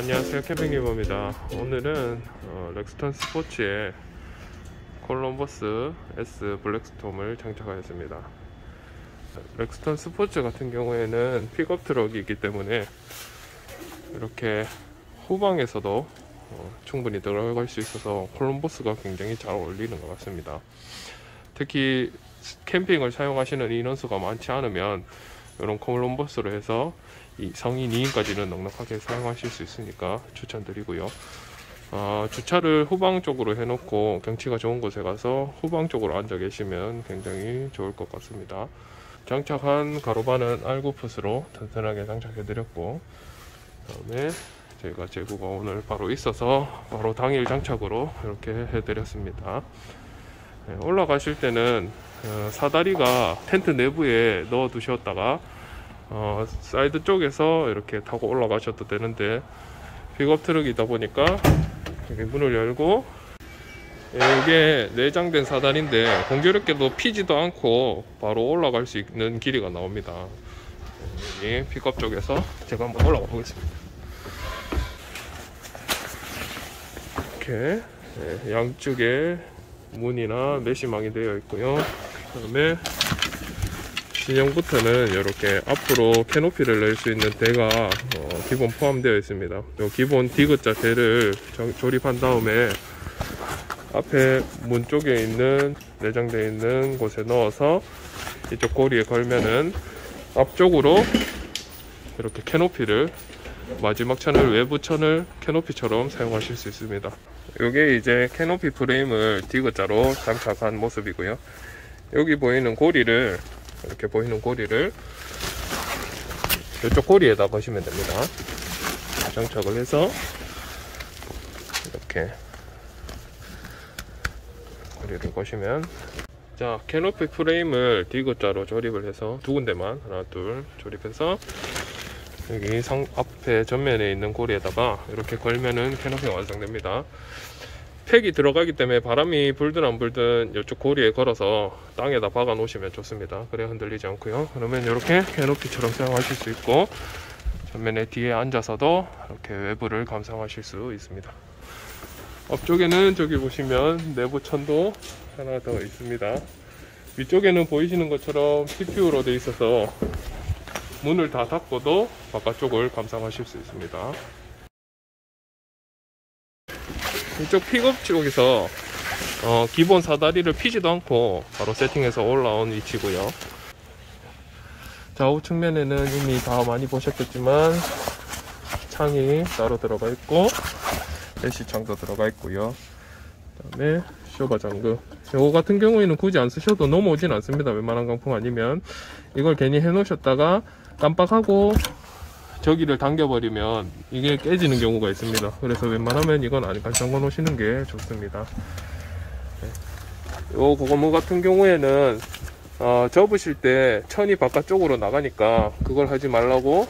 안녕하세요. 캠핑리버입니다. 오늘은 어, 렉스턴 스포츠의 콜럼버스 S 블랙스톰을 장착하였습니다. 렉스턴 스포츠 같은 경우에는 픽업 트럭이 있기 때문에 이렇게 후방에서도 어, 충분히 들어갈 수 있어서 콜럼버스가 굉장히 잘 어울리는 것 같습니다. 특히 캠핑을 사용하시는 인원수가 많지 않으면 이런 콜럼버스로 해서 이 성인 2인까지는 넉넉하게 사용하실 수 있으니까 추천드리고요. 어, 주차를 후방 쪽으로 해놓고 경치가 좋은 곳에 가서 후방 쪽으로 앉아 계시면 굉장히 좋을 것 같습니다. 장착한 가로바는 알고풋으로 튼튼하게 장착해드렸고 그다음에 저희가 재고가 오늘 바로 있어서 바로 당일 장착으로 이렇게 해드렸습니다. 네, 올라가실 때는 어, 사다리가 텐트 내부에 넣어 두셨다가 어, 사이드 쪽에서 이렇게 타고 올라가셔도 되는데 픽업 트럭이다 보니까 여기 문을 열고 예, 이게 내장된 사다리인데 공교롭게도 피지도 않고 바로 올라갈 수 있는 길이가 나옵니다. 여기 픽업 쪽에서 제가 한번 올라가 보겠습니다. 이렇게 예, 양쪽에 문이나 메시망이 되어 있고요. 그 다음에 진영부터는 이렇게 앞으로 캐노피를 낼수 있는 대가 어, 기본 포함되어 있습니다. 요 기본 디귿자 대를 정- 조립한 다음에 앞에 문 쪽에 있는 내장되어 있는 곳에 넣어서 이쪽 고리에 걸면은 앞쪽으로 이렇게 캐노피를 마지막 천을 외부 천을 캐노피처럼 사용하실 수 있습니다. 이게 이제 캐노피 프레임을 디귿자로 장착한 모습이고요. 여기 보이는 고리를 이렇게 보이는 고리를 이쪽 고리에다 거시면 됩니다. 장착을 해서 이렇게 고리를 거시면 자 캐노피 프레임을 디귿자로 조립을 해서 두 군데만 하나 둘 조립해서 여기 상 앞에 전면에 있는 고리에다가 이렇게 걸면은 캐노피가 완성됩니다. 팩이 들어가기 때문에 바람이 불든 안 불든 이쪽 고리에 걸어서 땅에다 박아 놓으시면 좋습니다. 그래야 흔들리지 않고요. 그러면 이렇게 캐노피처럼 사용하실 수 있고 전면에 뒤에 앉아서도 이렇게 외부를 감상하실 수 있습니다. 앞쪽에는 저기 보시면 내부 천도 하나 더 있습니다. 위쪽에는 보이시는 것처럼 TPU로 되어 있어서 문을 다 닫고도 바깥쪽을 감상하실 수 있습니다. 이쪽 픽업 쪽에서 어, 기본 사다리를 피지도 않고 바로 세팅해서 올라온 위치고요. 좌우 측면에는 이미 다 많이 보셨겠지만 창이 따로 들어가 있고 메시창도 들어가 있고요. 그 다음에 쇼바 잠금. 요거 같은 경우에는 굳이 안 쓰셔도 넘어오진 않습니다. 웬만한 강풍 아니면 이걸 괜히 해 놓으셨다가 깜빡하고 저기를 당겨버리면 이게 깨지는 경우가 있습니다. 그래서 웬만하면 이건 안 잠궈 놓으시는 게 좋습니다. 네. 요 고무 같은 경우에는 어, 접으실 때 천이 바깥쪽으로 나가니까 그걸 하지 말라고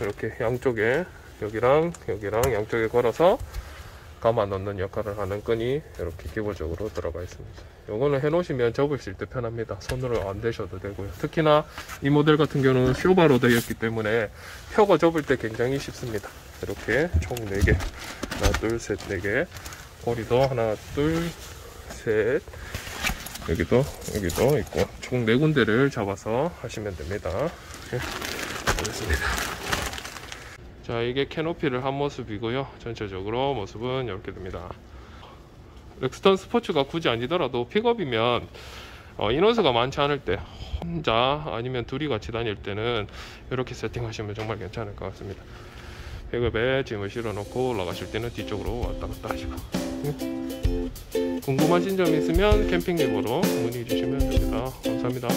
이렇게 양쪽에 여기랑 여기랑 양쪽에 걸어서 감아 넣는 역할을 하는 끈이 이렇게 기본적으로 들어가 있습니다. 요거는 해놓으시면 접으실 때 편합니다. 손으로 안 대셔도 되고요. 특히나 이 모델 같은 경우는 쇼바로 되어 있기 때문에 펴고 접을 때 굉장히 쉽습니다. 이렇게 총 4개. 하나, 둘, 셋, 4개. 고리도 하나, 둘, 셋. 여기도, 여기도 있고. 총 4군데를 잡아서 하시면 됩니다. 네, 알겠습니다. 자 이게 캐노피를 한 모습이고요. 전체적으로 모습은 이렇게 됩니다. 렉스턴 스포츠가 굳이 아니더라도 픽업이면 어, 인원수가 많지 않을 때 혼자 아니면 둘이 같이 다닐 때는 이렇게 세팅하시면 정말 괜찮을 것 같습니다. 픽업에 짐을 실어 놓고 올라가실 때는 뒤쪽으로 왔다 갔다 하시고. 궁금하신 점 있으면 캠핑 리버로 문의 주시면 됩니다. 감사합니다